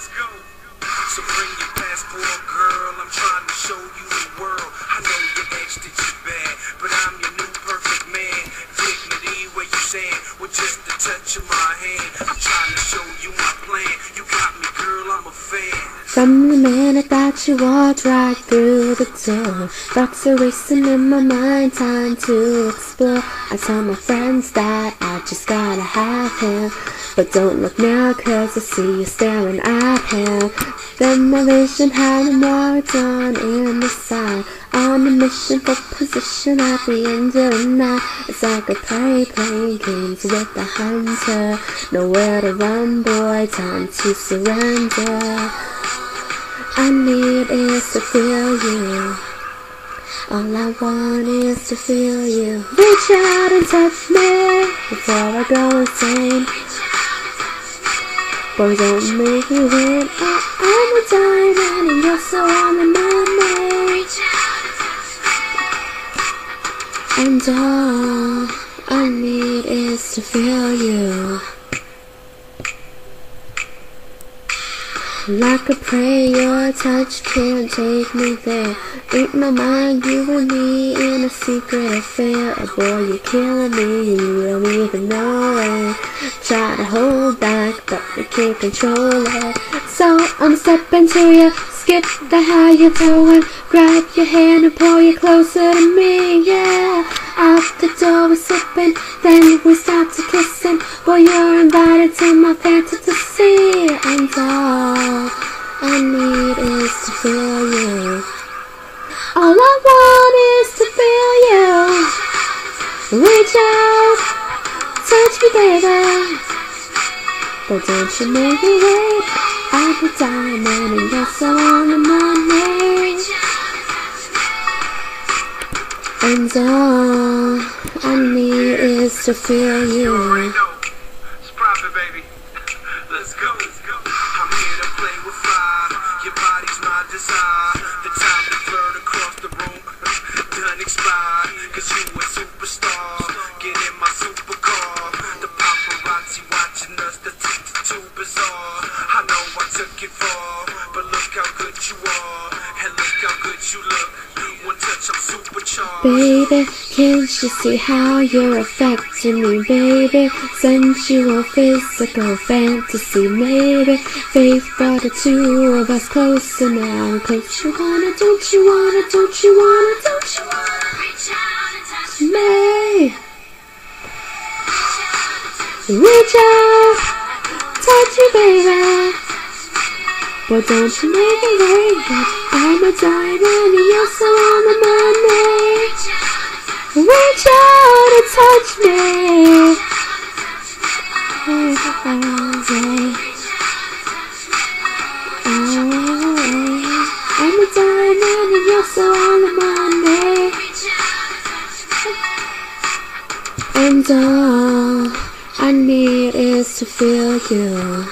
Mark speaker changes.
Speaker 1: Let's go. So bring your passport, girl. I'm trying to show you the world. I know your asked that you bad, but I'm your new perfect man. Dignity, what you saying? with just the touch of my hand. I'm trying to show you my plan. You got me, girl. I'm a fan.
Speaker 2: From the minute that you walked right through the door, thoughts are racing in my mind, time to explore. I tell my friends that I just gotta have him But don't look now cause I see you staring at him Then my vision had him marked on in the side On a mission for position at the end of the night It's like a prey playing games with the hunter. Nowhere to run boy, time to surrender. I need is to feel you. All I want is to feel you. Reach out and touch me before I go insane. Boy, don't make me wait. I, oh, I'm a diamond and you're so on the money. And all I need is to feel you. Like a prayer, your touch can't take me there. Ain't my mind, you and me in a secret affair. Oh boy, you're killing me, you don't even know it. Try to hold back, but you can't control it. So I'm stepping to you, skip the how you're going. Grab your hand and pull you closer to me, yeah. Out the door we're slipping, then we start to kissing. Boy, you're invited to my fantasy, and all I need is to feel you. All I want is to feel you. Reach out, touch me, baby. But don't you make me wait. I'm a diamond and you're so on the money. And all I need is to feel You already
Speaker 1: know. It's Prophet, baby. Let's go. Let's go. I'm here to play with fire. Your body's my desire. The time to flirt across the room done expired. Cause you a superstar. Get in my supercar. The paparazzi watching us. Too bizarre. I know I took it far. But look how good you are. And look how good you look.
Speaker 2: Baby, can't you see how you're affecting me, baby? Sensual, physical fantasy, maybe. Faith for the two of us closer now. Cause you wanna, don't you wanna, don't you wanna, don't you wanna reach out and touch me? Reach out, touch you, baby. But don't you make wait, but I'm a diamond and you're so on the money. Reach out and touch me. I'm a diamond and you're so on the money. And all I need is to feel you.